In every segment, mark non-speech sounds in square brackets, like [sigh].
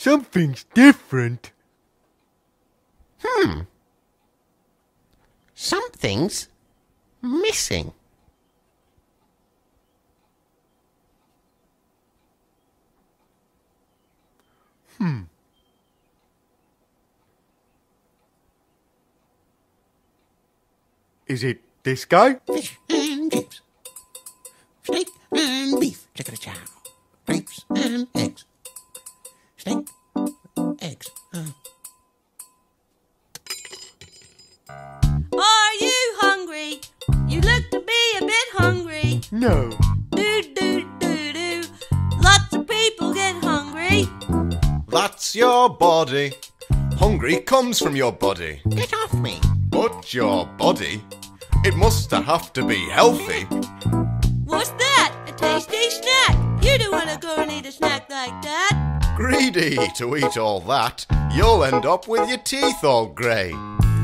Something's different. Hmm. Something's missing. Hmm. Is it this guy? Fish and chips. Steak and beef. Chicken chow. Grapes and eggs. No. Do do do do. Lots of people get hungry. That's your body. Hungry comes from your body. get off me. But your body, it must have to be healthy. What's that? A tasty snack. You don't want to go and eat a snack like that. Greedy to eat all that, you'll end up with your teeth all grey. Do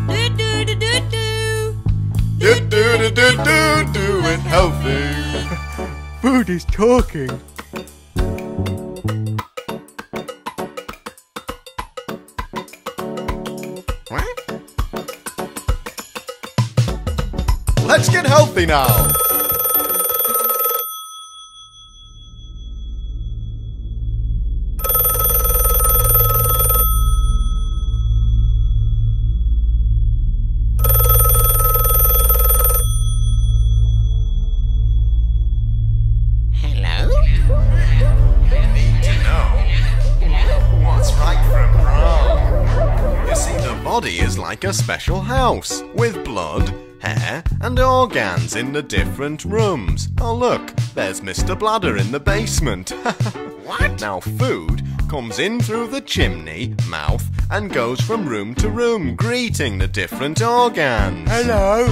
do do do do. Do do do do do do it healthy. [laughs] Food is talking. What? Let's get healthy now. Body is like a special house with blood, hair, and organs in the different rooms. Oh, look, there's Mr. Bladder in the basement. [laughs] What? now, food comes in through the chimney, mouth, and goes from room to room, greeting the different organs. Hello.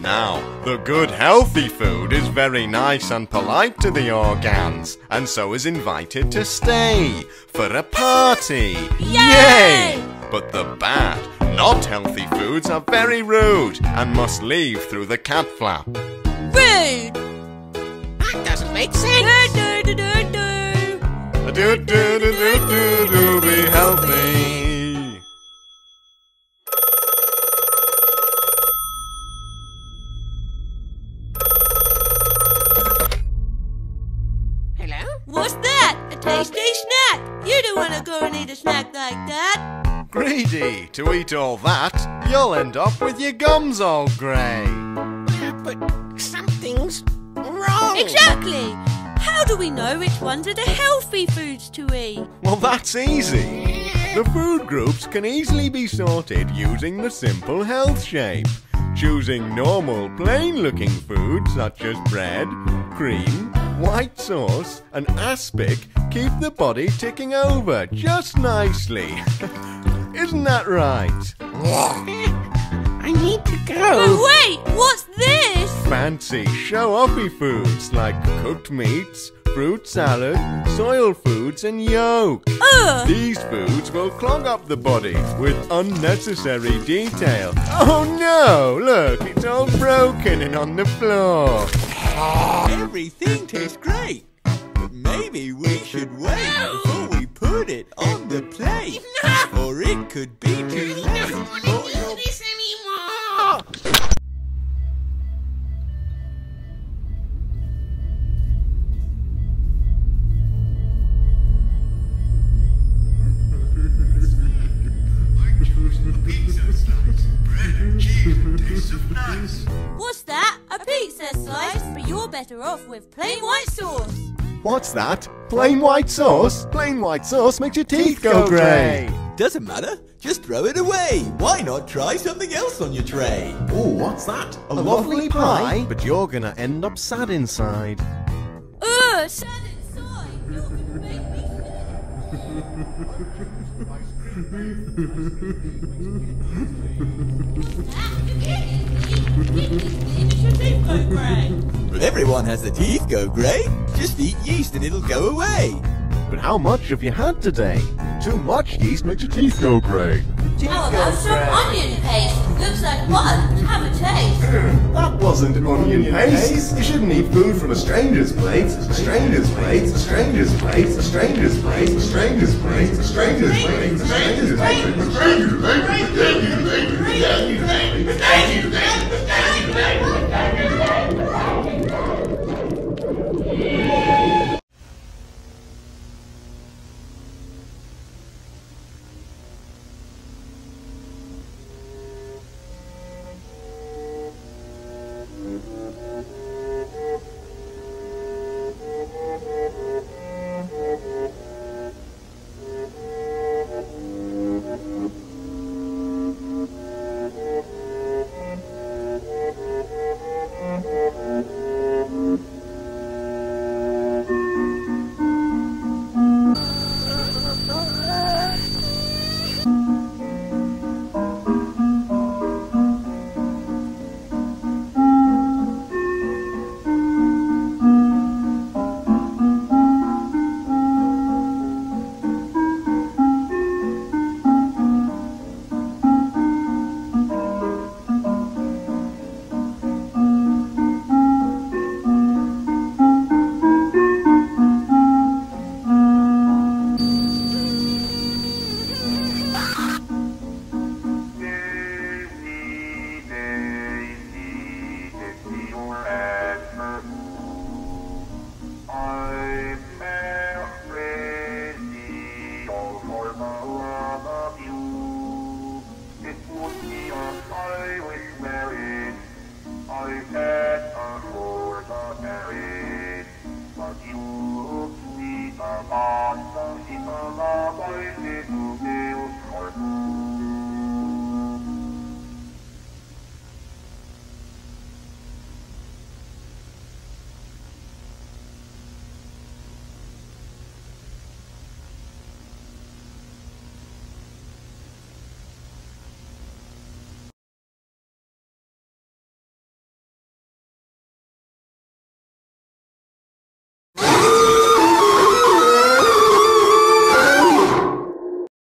Now, the good healthy food is very nice and polite to the organs, and so is invited to stay for a party. Yay! But the bad, not healthy foods are very rude and must leave through the cat flap. Rude. That doesn't make sense. Do do do do do. Do do do do do do be healthy. Hello? What's that? A tasty snack. You don't want to go and eat a snack like that. Greedy to eat all that, you'll end up with your gums all grey. Yeah, but something's wrong. Exactly. How do we know which ones are the healthy foods to eat? Well, that's easy. The food groups can easily be sorted using the simple health shape. Choosing normal, plain looking foods such as bread, cream, white sauce, and aspic keep the body ticking over just nicely. [laughs] Isn't that right? [laughs] I need to Oh, go. wait, what's this? Fancy show offy foods like cooked meats, fruit salad, soil foods, and yolk. Ugh. These foods will clog up the body with unnecessary detail. Oh no! Look, it's all broken and on the floor. Everything tastes great. But maybe we should wait before we put it on the plate. Or it could be too late. for your this anymore. What's that? A pizza slice? But you're better off with plain white sauce. What's that? Plain white sauce? Plain white sauce makes your teeth go grey. Doesn't matter. Just throw it away. Why not try something else on your tray? Oh, what's that? A, lovely pie? But you're gonna end up sad inside. Ugh, sad inside. [laughs] You're gonna make me But everyone has the teeth go grey. Just eat yeast and it'll go away. But how much have you had today? Too much yeast makes your teeth go grey. How about some onion paste? Looks like one. Have a taste. That wasn't onion paste. You shouldn't eat food from a stranger's plate. A stranger's plate. A stranger's plate. A stranger's plate. A stranger's plate. A stranger's plate. A stranger's plate. A stranger's plate. A stranger's plate.